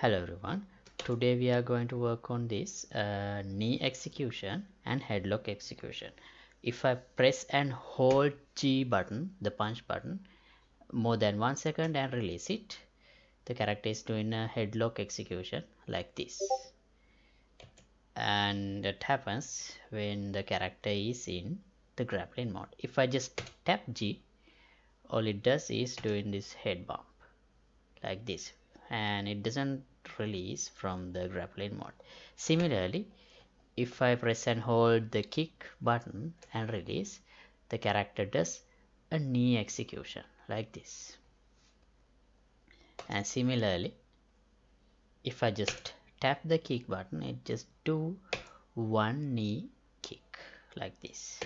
Hello everyone. Today we are going to work on this uh, knee execution and headlock execution. If I press and hold G button, the punch button, more than one second and release it, the character is doing a headlock execution like this. And it happens when the character is in the grappling mode. If I just tap G, all it does is doing this head bump like this and it doesn't release from the grappling mode. Similarly, if I press and hold the kick button and release, the character does a knee execution like this. And similarly, if I just tap the kick button, it just do one knee kick like this.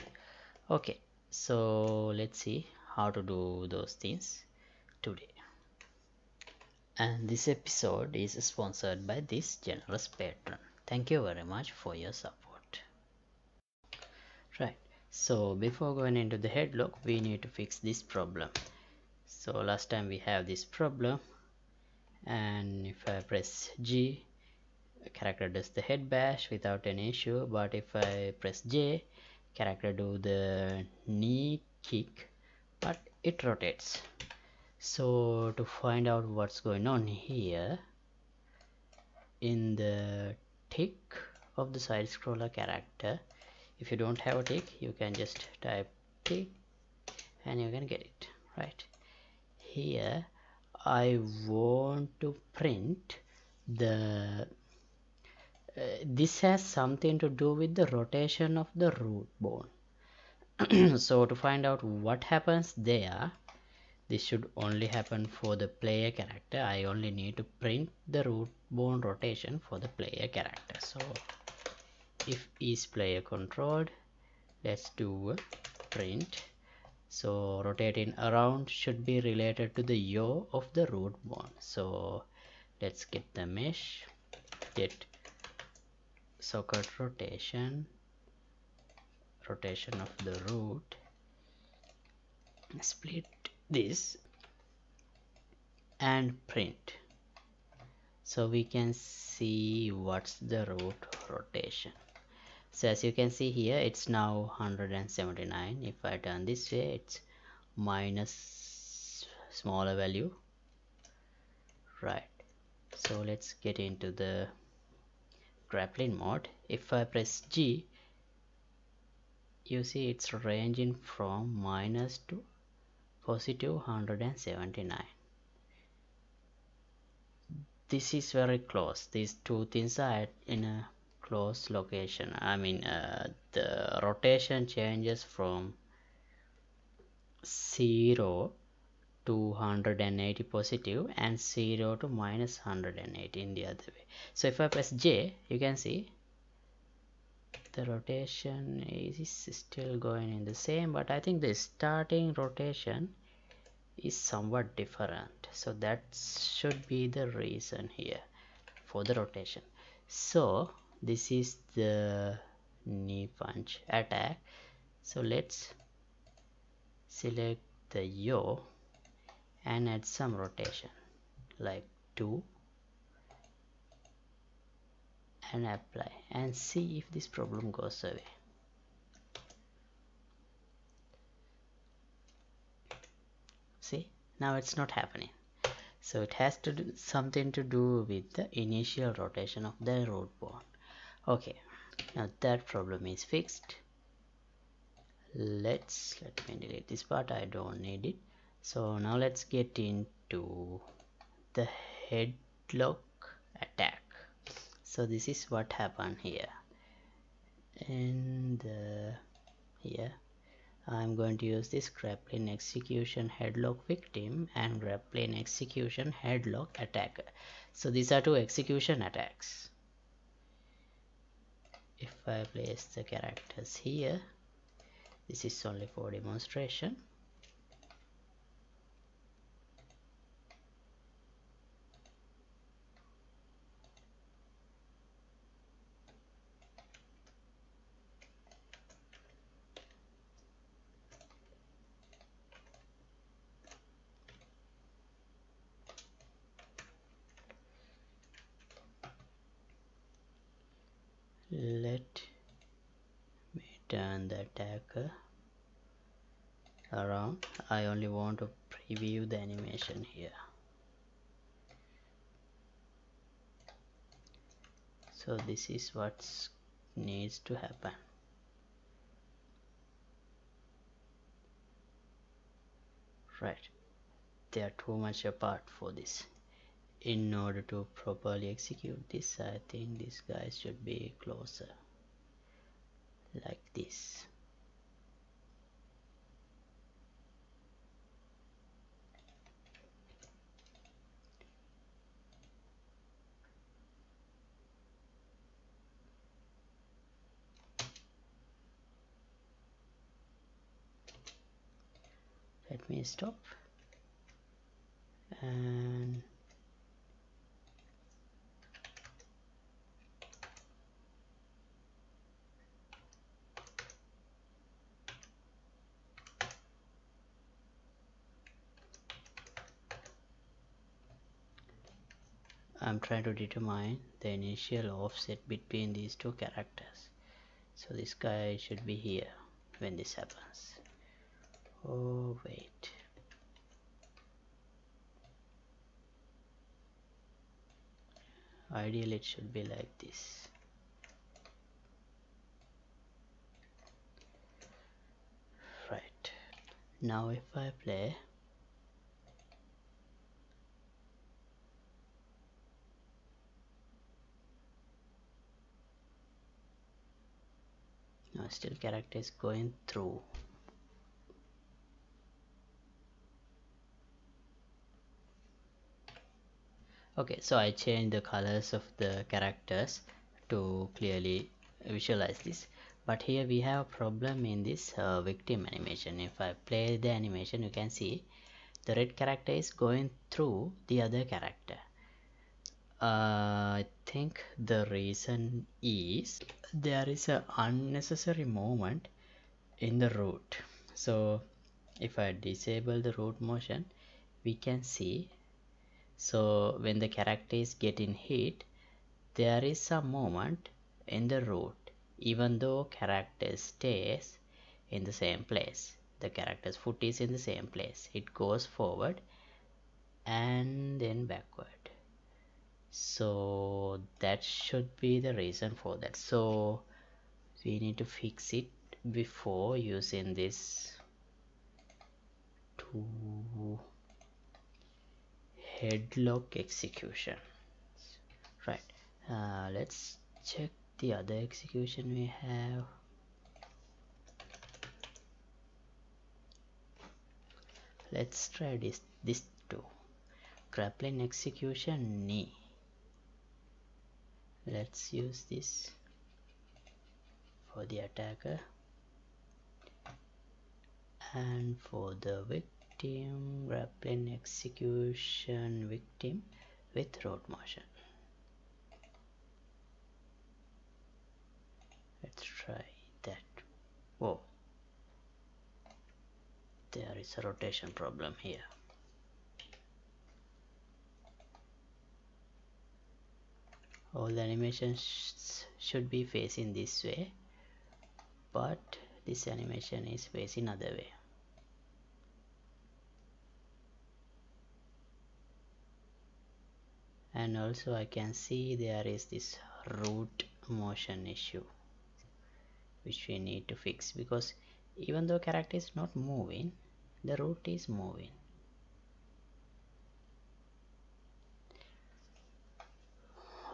Okay, so let's see how to do those things today and this episode is sponsored by this generous patron. Thank you very much for your support. Right. So before going into the headlock we need to fix this problem. So last time we have this problem. And if I press G character does the head bash without any issue. But if I press J character do the knee kick but it rotates so to find out what's going on here in the tick of the side scroller character if you don't have a tick you can just type tick and you can get it right? Here I want to print the uh, this has something to do with the rotation of the root bone. So to find out what happens there this should only happen for the player character. I only need to print the root bone rotation for the player character. So if is player controlled let's do a print. So rotating around should be related to the yaw of the root bone. So let's get the mesh. Get socket rotation. Rotation of the root. Split this and print. So we can see what's the root rotation. So as you can see here it's now 179 if I turn this way it's minus smaller value. Right. So let's get into the grappling mode. If I press G you see it's ranging from minus to positive 179 this is very close. These two things are in a close location. I mean uh, the rotation changes from 0 to 180 positive and 0 to minus 180 in the other way. So if I press J you can see the rotation is still going in the same but I think the starting rotation is somewhat different. So that should be the reason here for the rotation. So this is the knee punch attack. So let's select the yaw and add some rotation like 2 and apply and see if this problem goes away. See now it's not happening. So it has to do something to do with the initial rotation of the root bone okay now that problem is fixed. Let's let me delete this part I don't need it. So now let's get into the headlock so this is what happened here. And uh, here I'm going to use this grappling execution headlock victim and grappling execution headlock attacker. So these are two execution attacks. If I place the characters here this is only for demonstration turn the attacker around I only want to preview the animation here. So this is what needs to happen. Right. They are too much apart for this. In order to properly execute this I think this guy should be closer like this. Let me stop. And I'm trying to determine the initial offset between these two characters. So this guy should be here when this happens. Oh wait. Ideally it should be like this. Right. Now if I play now still character is going through. Okay so I changed the colors of the characters to clearly visualize this. But here we have a problem in this uh, victim animation. If I play the animation you can see the red character is going through the other character Uh, I think the reason is there is a unnecessary movement in the root so if I disable the root motion we can see. So when the character is getting hit there is some movement in the root even though character stays in the same place the character's foot is in the same place. It goes forward and then backward so that should be the reason for that. So we need to fix it before using this to headlock execution. Right. Uh, let's check the other execution we have. Let's try this this too grappling execution knee let's use this for the attacker and for the victim grappling execution victim with root motion. Let's try that. Whoa. There is a rotation problem here all the animations should be facing this way but this animation is facing other way. And also I can see there is this root motion issue which we need to fix because even though character is not moving the root is moving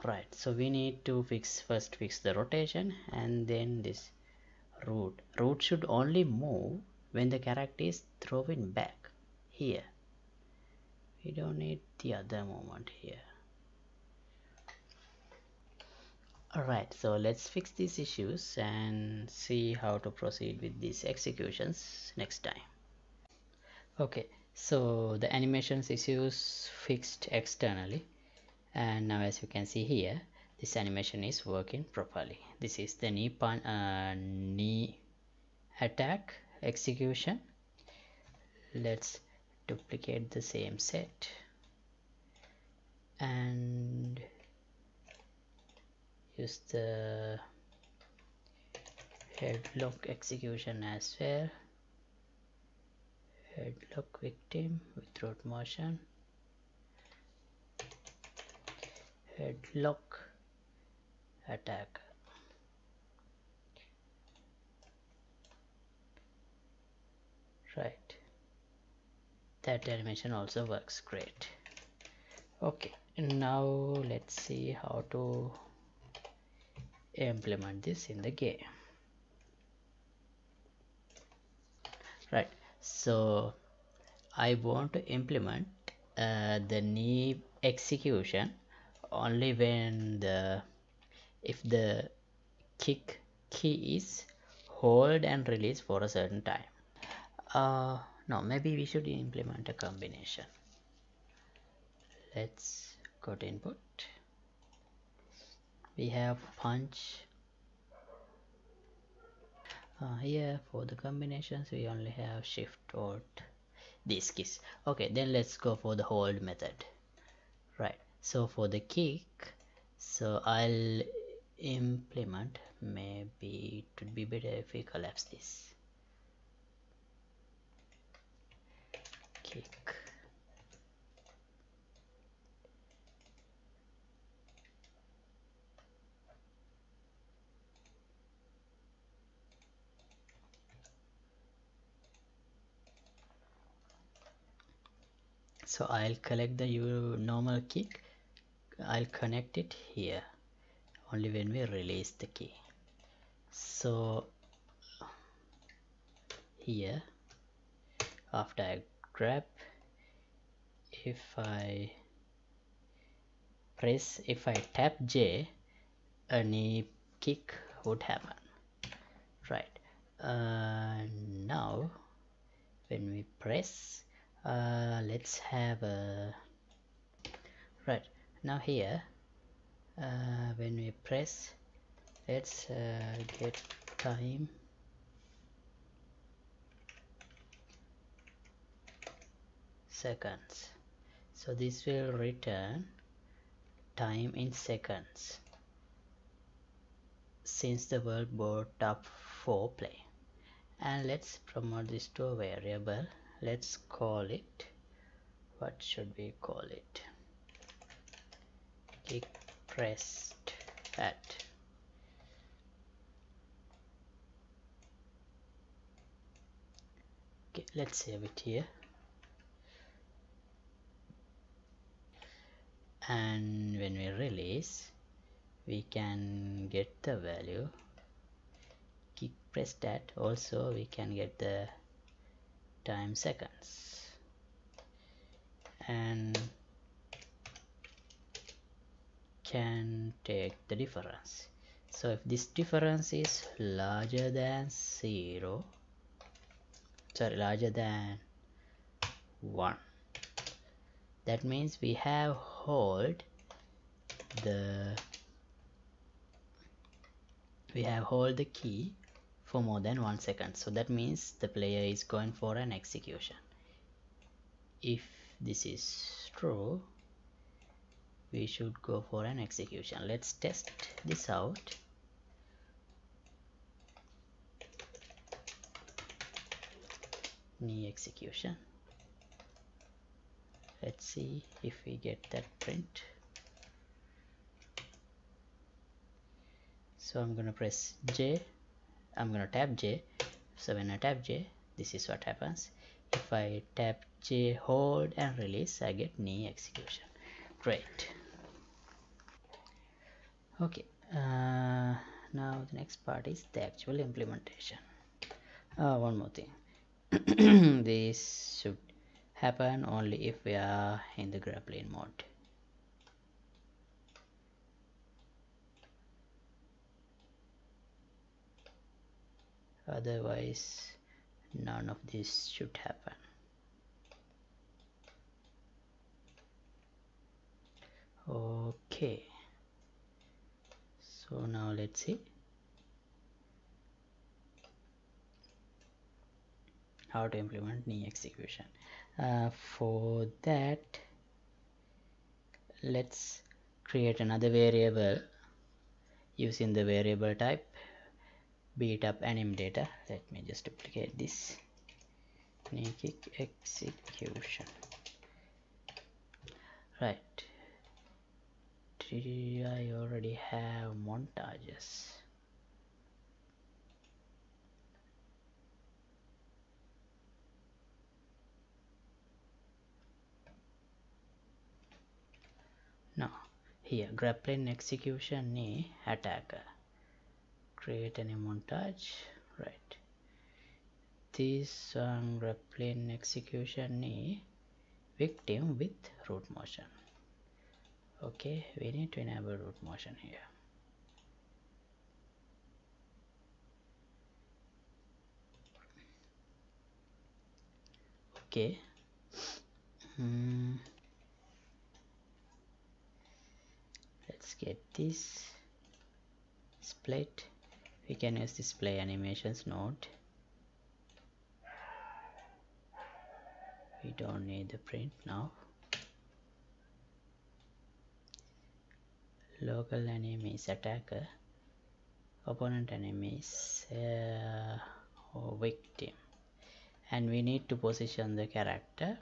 right so we need to fix first fix the rotation and then this root. Root should only move when the character is throwing back here. We don't need the other moment here. Alright, so let's fix these issues and see how to proceed with these executions next time. Okay, so the animations issues fixed externally and now as you can see here, this animation is working properly. This is the knee, pun uh, knee attack execution. Let's duplicate the same set and use the headlock execution as well headlock victim with root motion headlock attack. Right. That animation also works. Great. Okay. Now let's see how to implement this in the game. Right. So I want to implement uh, the knee execution only when the if the kick key is hold and release for a certain time. Uh, no maybe we should implement a combination. Let's go to input. We have punch. Uh, here for the combinations we only have shift alt these keys. Okay then let's go for the hold method. Right so for the kick so I'll implement maybe it would be better if we collapse this. Kick so I'll collect the normal kick I'll connect it here only when we release the key. So here after I grab if I press if I tap J a knee kick would happen. Right. Uh, now when we press uh, let's have a now here uh, when we press let's uh, get time. Seconds. So this will return time in seconds since the world board up for play. And let's promote this to a variable. Let's call it what should we call it kick pressed at okay let's save it here. And when we release we can get the value. Kick pressed that also we can get the time seconds. And can take the difference. So if this difference is larger than 0 sorry larger than 1 that means we have hold the we have hold the key for more than one second. So that means the player is going for an execution. If this is true we should go for an execution. Let's test this out. Knee execution. Let's see if we get that print. So I'm gonna press J. I'm gonna tap J. So when I tap J this is what happens. If I tap J hold and release I get knee execution. Great okay uh, now the next part is the actual implementation. Uh, one more thing. This should happen only if we are in the grappling mode. Otherwise none of this should happen. Okay so now let's see. How to implement knee execution uh, for that let's create another variable using the variable type beat up anim data. Let me just duplicate this. Knee kick execution right I already have montages. Now here grappling execution knee attacker create anim montage? Right. This one grappling execution knee victim with root motion okay we need to enable root motion here. Okay. Hmm. let's get this split. We can use display animations node. We don't need the print now local enemies attacker opponent enemies uh, victim. And we need to position the character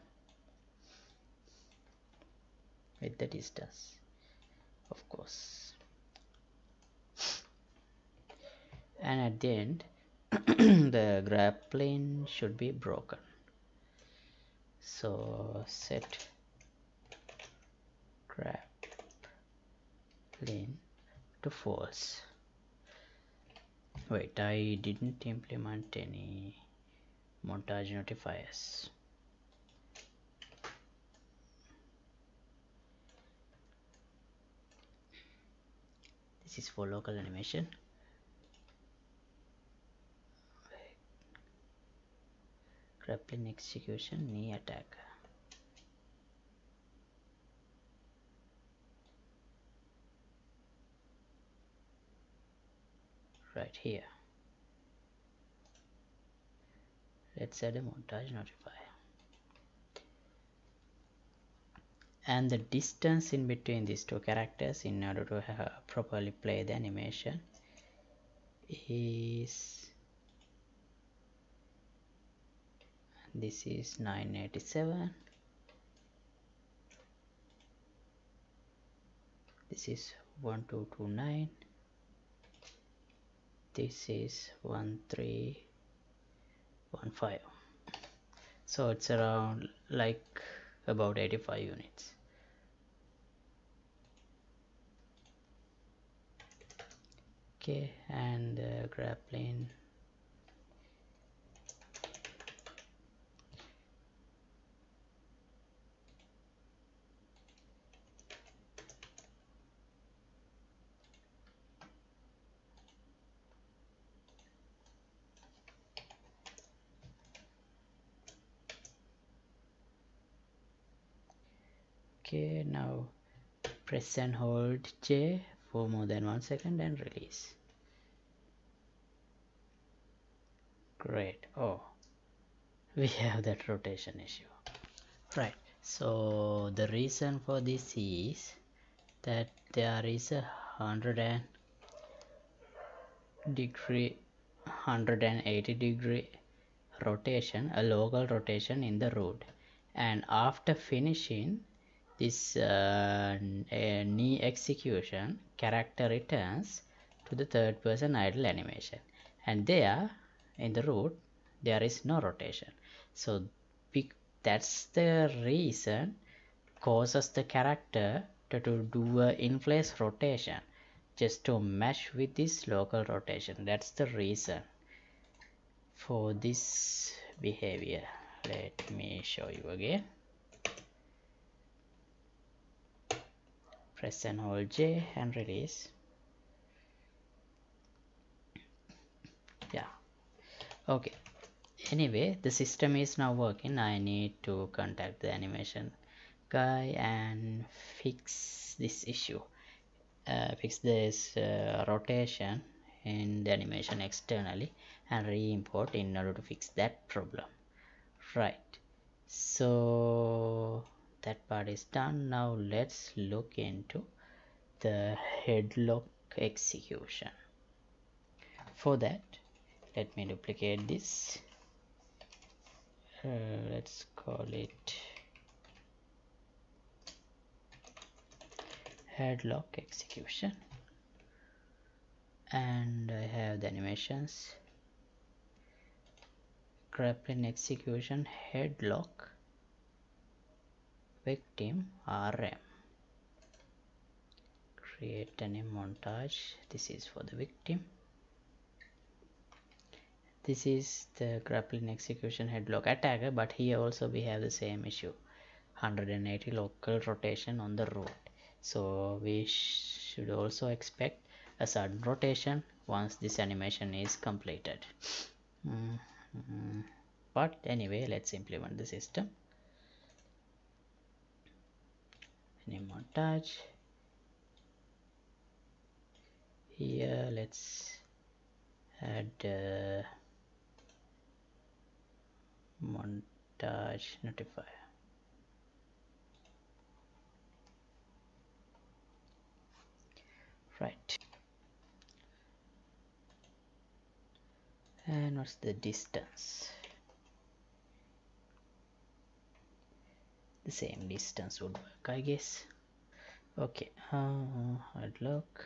with the distance of course. And at the end the grappling should be broken. So set grappling to false wait I didn't implement any montage notifiers. This is for local animation. Grappling execution knee attack right here. Let's add a montage notifier. And the distance in between these two characters in order to properly play the animation is this is 987 this is 1229 this is 1315 so it's around like about 85 units. Okay and uh, okay now. Press and hold J for more than one second and release. Great. Oh we have that rotation issue. Right. So the reason for this is that there is a hundred and degree 180 degree rotation a local rotation in the root. And after finishing this uh, knee execution character returns to the third person idle animation. And there in the root there is no rotation. So that's the reason causes the character to, to do a in place rotation just to match with this local rotation. That's the reason for this behavior. Let me show you again press and hold J and release. Yeah. Okay. Anyway the system is now working. I need to contact the animation guy and fix this issue. Uh, fix this uh, rotation in the animation externally and re-import in order to fix that problem. Right. So that part is done. Now let's look into the headlock execution. For that let me duplicate this. Uh, let's call it headlock execution. And I have the animations. Grappling execution headlock victim RM create a montage. This is for the victim. This is the grappling execution headlock attacker but here also we have the same issue. 180 local rotation on the root so we sh should also expect a sudden rotation once this animation is completed. Mm -hmm. but anyway let's implement the system anim montage here let's add uh, montage notifier. Right. And what's the distance the same distance would work I guess. Okay uh, I'd look.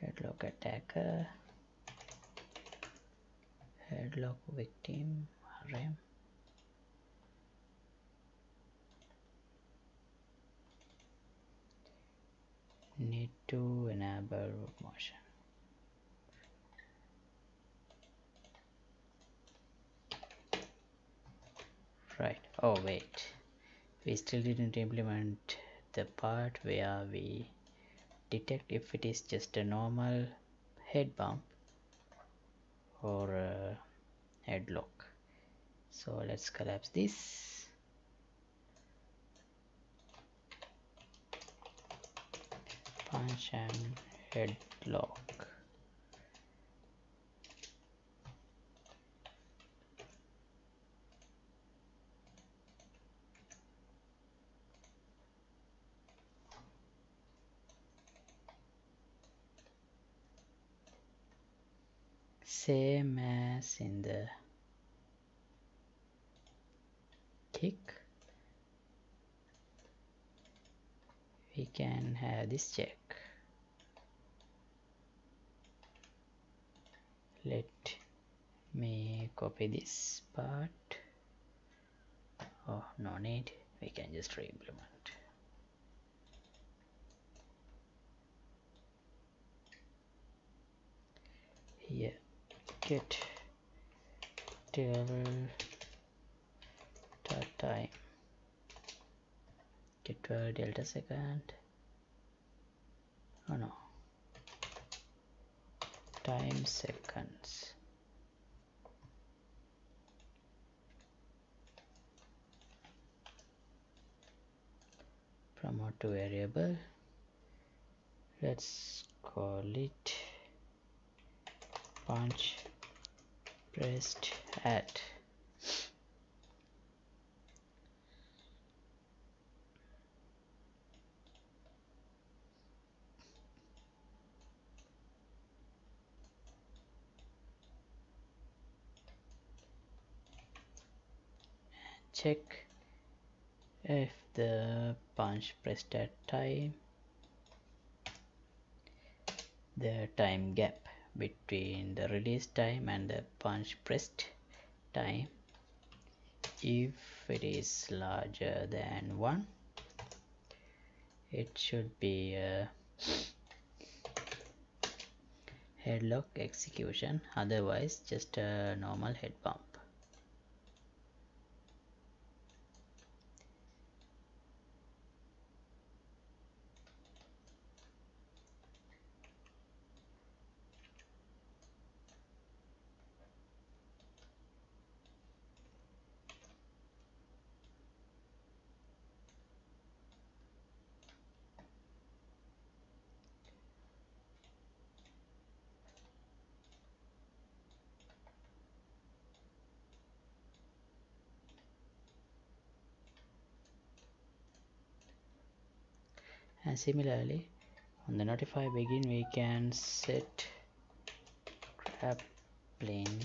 Headlock attacker. Headlock victim RM. Need to enable motion right. Oh wait. We still didn't implement the part where we detect if it is just a normal head bump or a headlock. So let's collapse this. Punch and headlock same as in the kick. We can have this check. Let me copy this part. Oh no need. We can just re-implement. Here get table time get 12 delta second oh no. Time seconds. Promote to variable. Let's call it punch pressed at check if the punch pressed at time the time gap between the release time and the punch pressed time. If it is larger than 1 it should be a headlock execution. Otherwise just a normal head bump and similarly on the notify begin we can set grab plane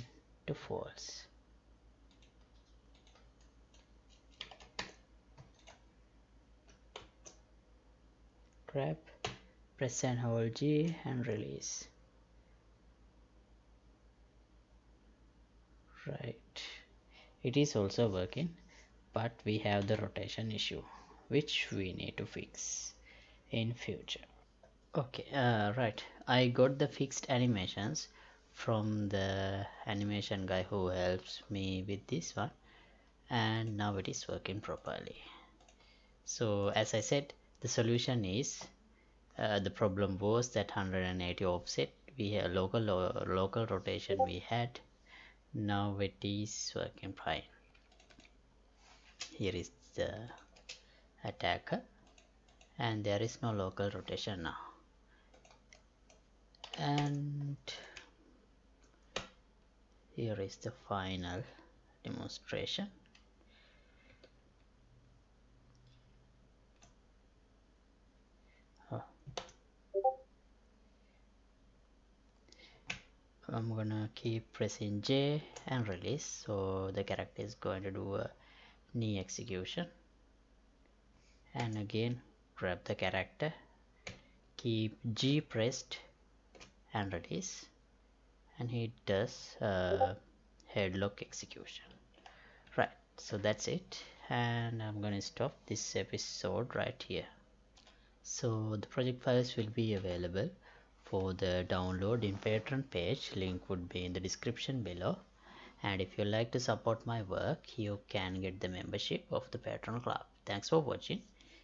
to false. Grab press and hold G and release. Right. It is also working but we have the rotation issue which we need to fix in future. Okay uh, right. I got the fixed animations from the animation guy who helps me with this one and now it is working properly. So as I said the solution is uh, the problem was that 180 offset we have local lo local rotation we had. Now it is working fine. Here is the attacker and there is no local rotation now. And here is the final demonstration. Oh. I'm gonna keep pressing J and release so the character is going to do a knee execution. And again grab the character. Keep G pressed. And release and he does a headlock execution. Right so that's it. And I'm gonna stop this episode right here. So the project files will be available for the download in patreon page. Link would be in the description below. And if you like to support my work you can get the membership of the patreon club. Thanks for watching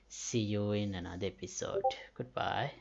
see you in another episode. Goodbye